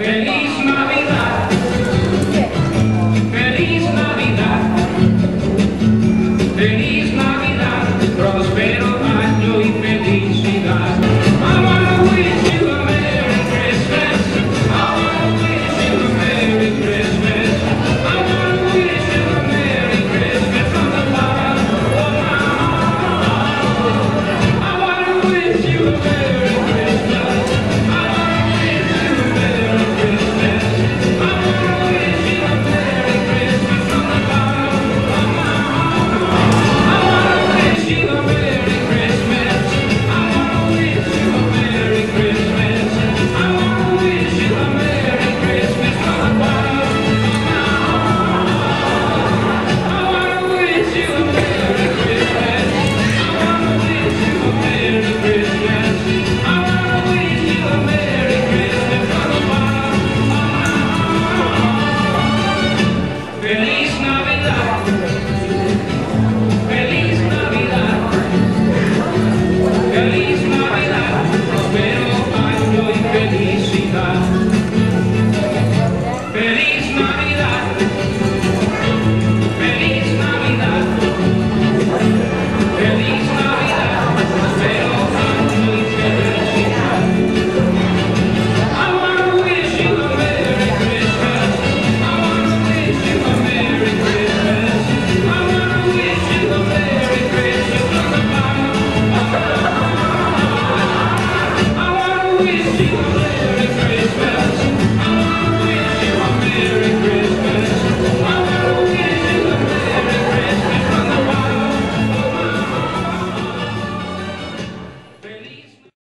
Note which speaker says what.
Speaker 1: Feliz money.